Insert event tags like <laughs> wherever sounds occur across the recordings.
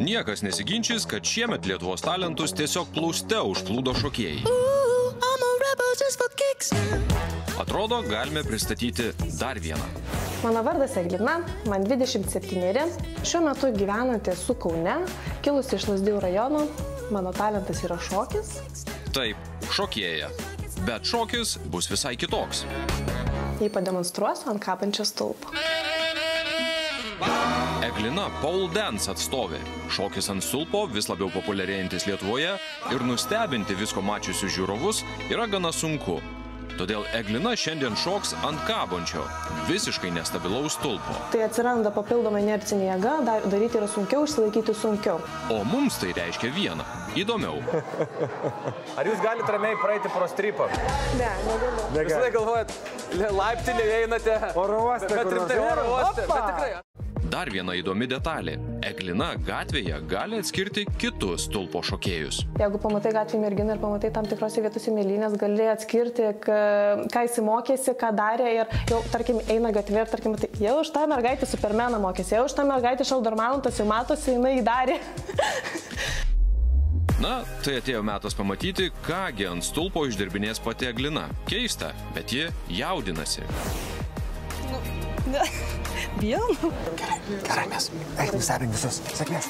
Niekas nesiginčys, kad šiemet Lietuvos talentus tiesiog plūste užplūdo šokėjai. Atrodo, galime pristatyti dar vieną. Mano vardas Eglina, man 27. Šiuo metu gyvenate su Kaune, kilusi iš Lasdijų rajono. Mano talentas yra šokis. Taip, šokėja. Bet šokis bus visai kitoks. Jį pademonstruosiu ant kapančio stulpo. Eglina Paul Dance atstovė. Šokis ant stulpo vis labiau populiarėjantis Lietuvoje ir nustebinti visko mačiusius žiūrovus yra gana sunku. Todėl Eglina šiandien šoks ant kabančio, visiškai nestabilaus stulpo. Tai atsiranda papildoma inercinė jėga, dar- daryti yra sunkiau, išsilaikyti sunkiau. O mums tai reiškia vieną - įdomiau. <laughs> Ar jūs galite ramiai praeiti pro strypą? Ne, negaliu. Visada galvojat, laiptinėje einate. Oro uoste Bet rimtai oro uoste. Bet tikrai. Dar viena įdomi detalė - Eglina gatvėje gali atskirti kitus stulpo šokėjus. Jeigu pamatai gatvį merginą ir pamatai tam tikrose vietose mėlynės, gali atskirti, ką jis mokėsi, ką darė ir jau, tarkim, eina gatvė ir, tarkim, tai jau už tą mergaitę supermeną mokėsi, jau už tą mergaitę šaldarmantas jau matosi, jinai jį darė. <laughs> Na, tai atėjo metas pamatyti, kągi ant stulpo išdirbinės pati Eglina. Keista, bet ji jaudinasi. <laughs> Bijau. Gerai, mes. Eik, nustebink visus. Sėkmės.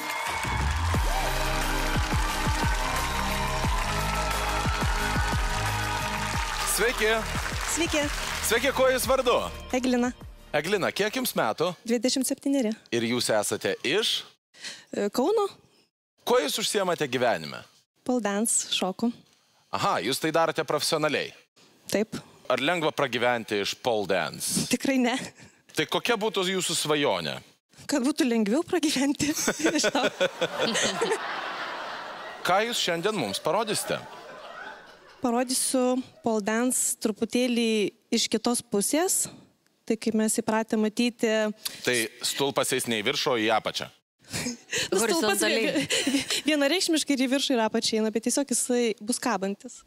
Sveiki. Sveiki. Sveiki, kuo jūs vardu? Eglina, Eglina, kiek jums metų? 27. Ir jūs esate iš? E, Kauno, Kuo jūs užsiemate gyvenime? Paldens, šoku. Aha, jūs tai darote profesionaliai. Taip, Ar lengva pragyventi iš pole dance? tikrai ne. Tai kokia būtų jūsų svajonė? Kad būtų lengviau pragyventi. <laughs> Ką jūs šiandien mums parodysite? Parodysiu Paldens truputėlį iš kitos pusės. Tai kaip mes įpratę matyti. Tai stulpas eis ne į viršų, o į apačią. <laughs> nu, stulpas <laughs> Vienareikšmiškai ir į viršų ir apačią eina, bet tiesiog jisai bus kabantis.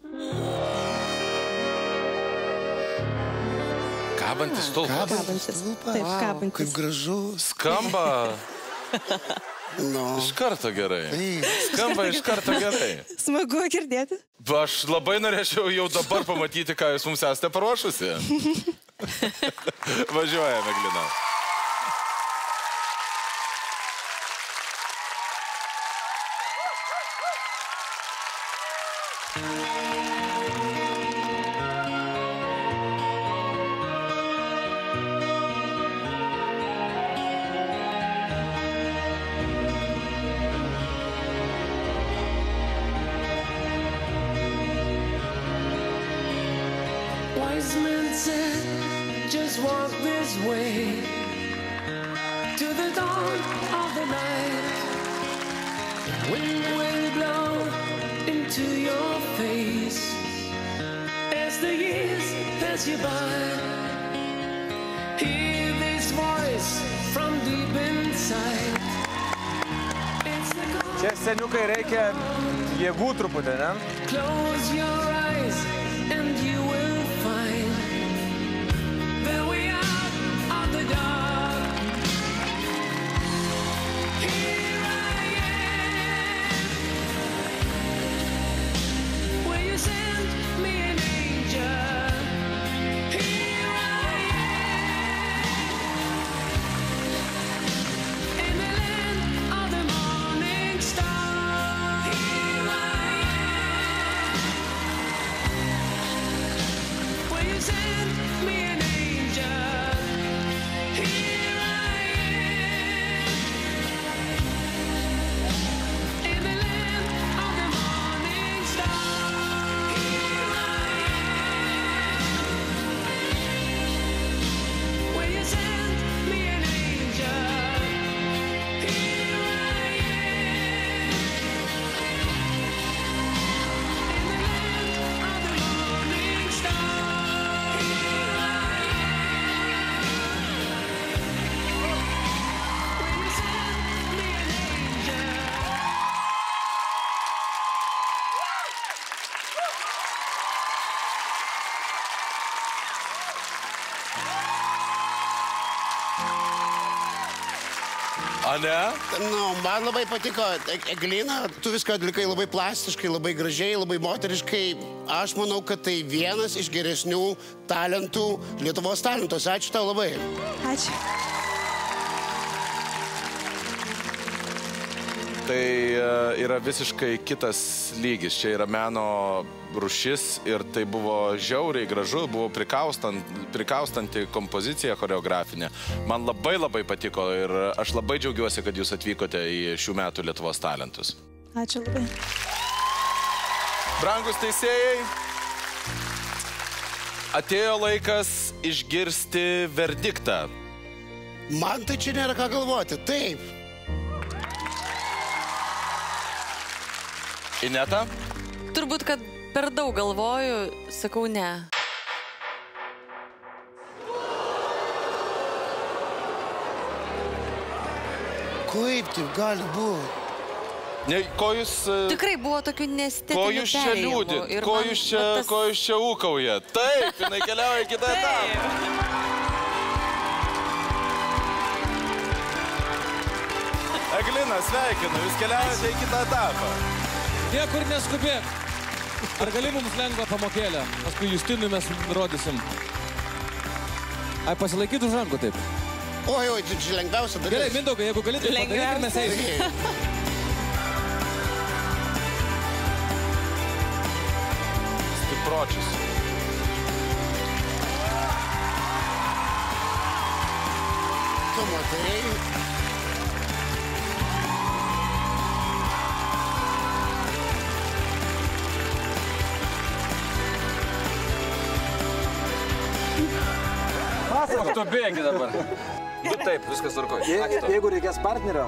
Kabantis stulpas. Kabantis. Taip, kabantis. Kaip gražu. Skamba <laughs> Nu. iš karto gerai. Skamba iš karto gerai. Smagu girdėti. Aš labai norėčiau jau dabar pamatyti, ką jūs mums esate paruošusi. <laughs> Važiuojame, Glina. Wise men said, just walk this way to the dawn of the night. The wind will blow into your face as the years pass you by. Hear this voice from deep inside. It's the call. Čia seniukai reikia jėgų truputį, ne? A ne? Nu, man labai patiko E- Eglina, tu viską atlikai labai plastiškai, labai gražiai, labai moteriškai. Aš manau, kad tai vienas iš geresnių talentų Lietuvos talentos. Ačiū tau labai. Ačiū. Tai e, yra visiškai kitas lygis. Čia yra meno rušis ir tai buvo žiauriai gražu, buvo prikaustant, prikaustanti kompozicija choreografinė. Man labai labai patiko ir aš labai džiaugiuosi, kad jūs atvykote į šių metų Lietuvos talentus. Ačiū labai. Brangus teisėjai, atėjo laikas išgirsti verdiktą. Man tai čia nėra ką galvoti. Taip. Ineta? Turbūt, kad per daug galvoju, sakau ne. Kaip taip gali būti? Ne, ko jūs... e, Tikrai buvo tokių nestetinių Ko jūs čia liūdit? Ko man jūs čia, tas- ko jūs čia ūkaujat? Taip, jinai keliauja į kitą etapą. Eglina, sveikinu, jūs keliaujate į kitą etapą. Niekur neskubėk. Ar gali mums lengvą pamokėlę? Paskui Justinui mes rodysim. Ai, pasilaikyt už rankų taip. Oi, oi, tai čia lengviausia dalis. Gerai, Mindaugai, jeigu galėtum padaryti ir mes eisim. Stipročius. Tu matai. Pasako, tu bėgi dabar. Nu taip, viskas tvarkoja. Je, jeigu reikės partnerio,